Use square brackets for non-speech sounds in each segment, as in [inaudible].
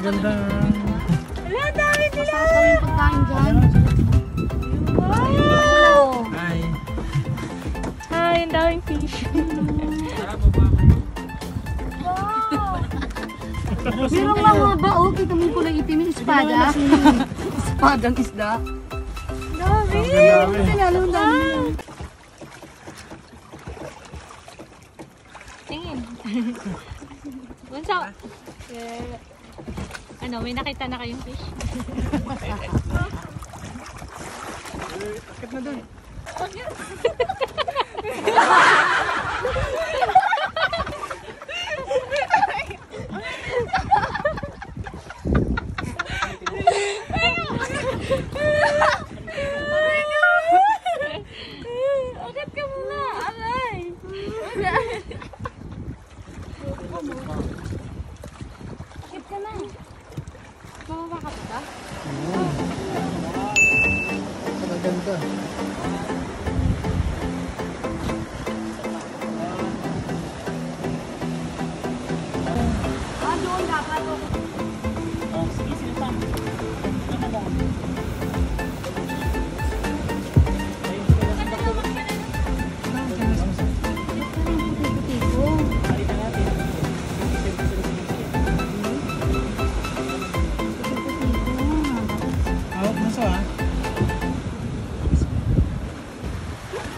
Napakaganda. Wala, dami sila! Masarap yung pagkain dyan. Wow! Hi. Hi, ang daming fish. Meron nga haba, oh. Kita mo kulay itim yung espada. Espadang isda. Dami! Ito lalo ang dami. Tingin. Bunso. Eh, ano, may nakita na kayong fish? Akit na doon. Agad ka muna! Aray!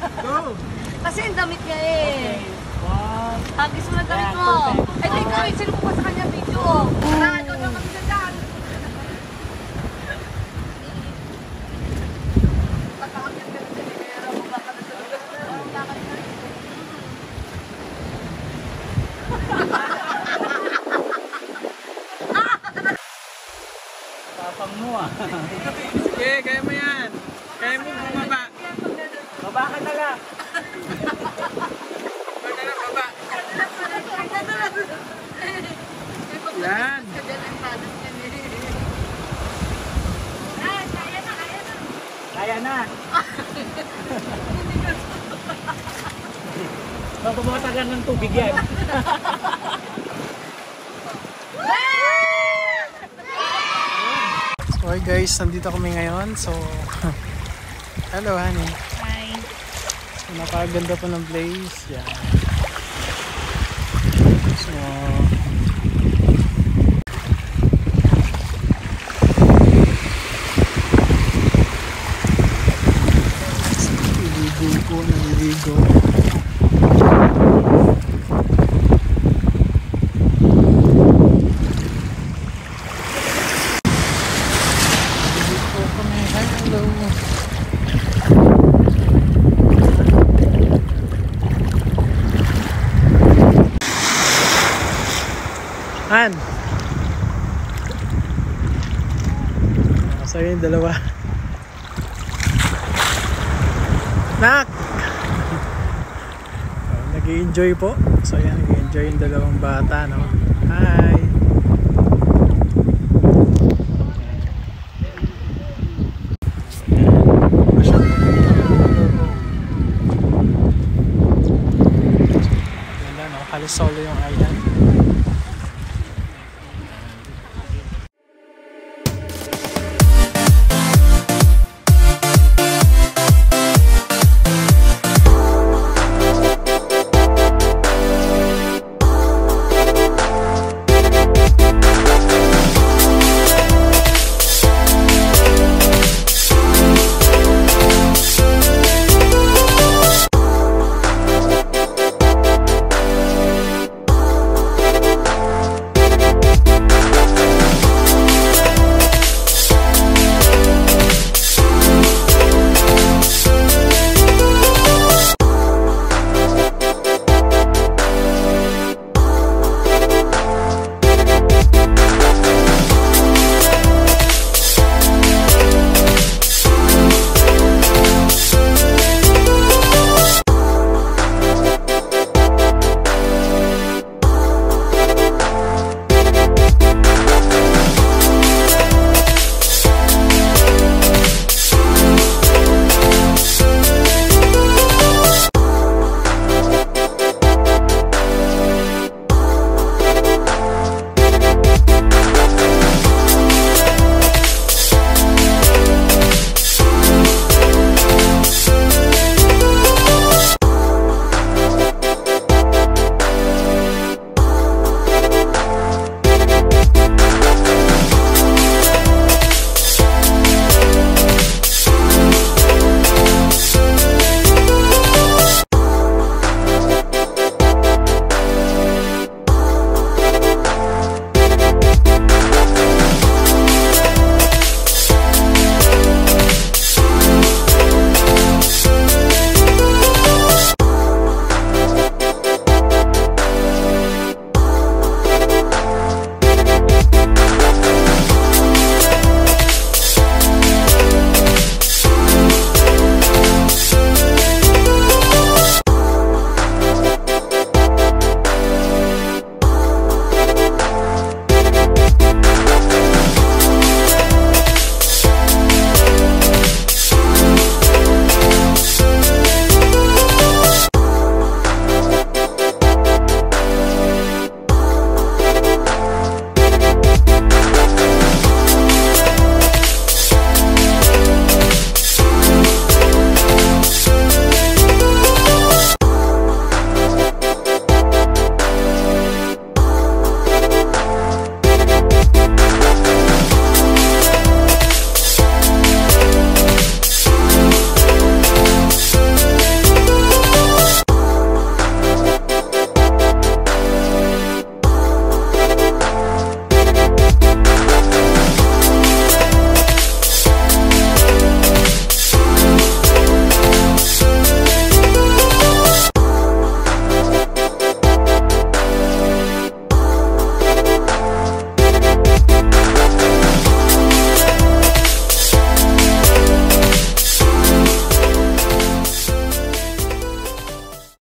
Go! Kasi ang damit niya eh. Wow. Tagis mo na damit mo. Ay, tingnan mo, sino po sa kanya video. Ah, ikaw na magsasabi. Pagkakakit ka na sa rin. Tapang mo ah. Sige, [laughs] kaya mo yan. Kaya mo bumaba. Baba ka na lang. Baba ka na, baba. Yan. Kaya na. Mapapatagan ng tubig yan. So hi guys, nandito kami ngayon. So, [laughs] hello honey. Napakaganda po ng place. Yan. So, naliligo. Naliligo po kami. Hello. So yung dalawa. Nak! So, nag-enjoy po. So yan, nag-enjoy yung dalawang bata, no? Hi! Halos island.